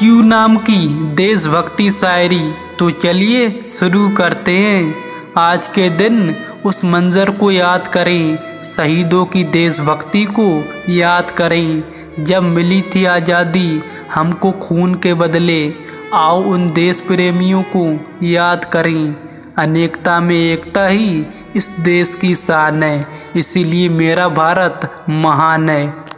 Q नाम की देशभक्ति शायरी? तो चलिए शुरू करते हैं। आज के दिन उस मंज़र को याद करें, शहीदों की देशभक्ति को याद करें। जब मिली थी आज़ादी, हमको खून के बदले आओ उन देश प्रेमियों को याद करें। अनेकता में एकता ही इस देश की शान है, इसीलिए मेरा भारत महान है।